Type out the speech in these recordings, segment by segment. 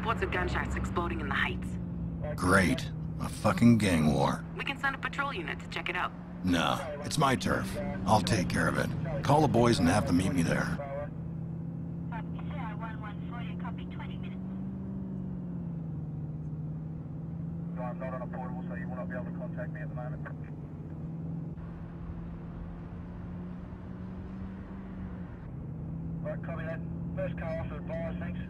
Reports of gunshots exploding in the heights. Great. A fucking gang war. We can send a patrol unit to check it out. No, it's my turf. I'll take care of it. Call the boys and have them meet me there. I'm not on a portable, so you will not be able to contact me at the moment. Right, copy that. First car off advise, thanks.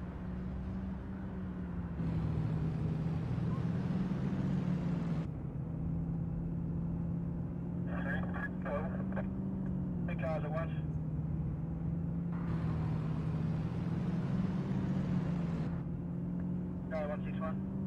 Once. No, 161.